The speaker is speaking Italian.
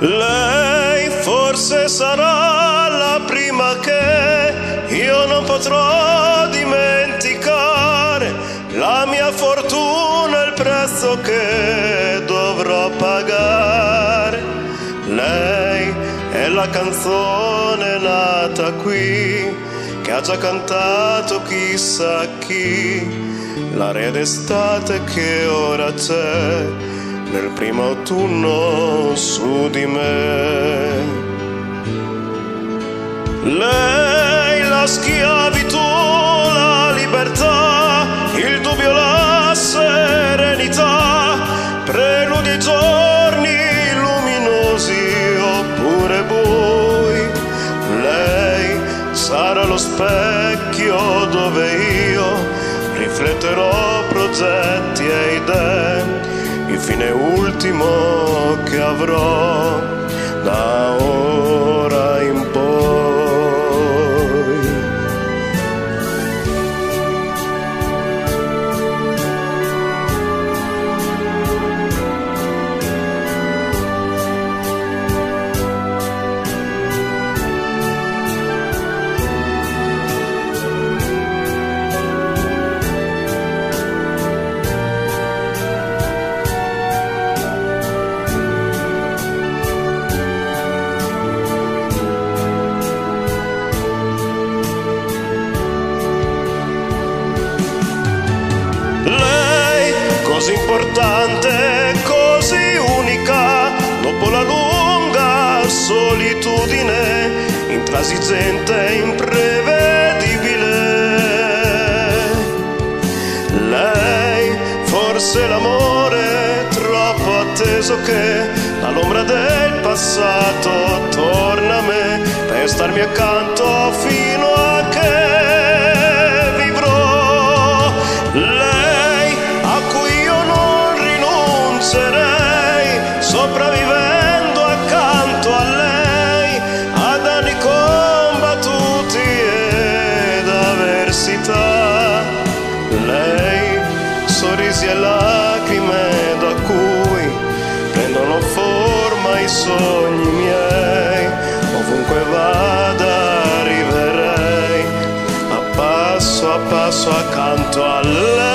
Lei forse sarà la prima che io non potrò dimenticare, la mia fortuna e il prezzo che dovrò pagare. Lei è la canzone nata qui, che ha già cantato chissà chi, l'area d'estate che ora c'è nel primo autunno su di me. Lei la schiavitù, la libertà, il dubbio, la serenità, preludi giorni luminosi oppure bui. Lei sarà lo specchio dove io rifletterò progetti e idee il fine ultimo che avrò da ora Così importante, così unica, dopo la lunga solitudine, intransigente, imprevedibile. Lei, forse l'amore troppo atteso che dall'ombra del passato torna a me per starmi accanto fino sorrisi e lacrime da cui prendono forma i sogni miei, ovunque vada arriverei a passo a passo accanto a lei.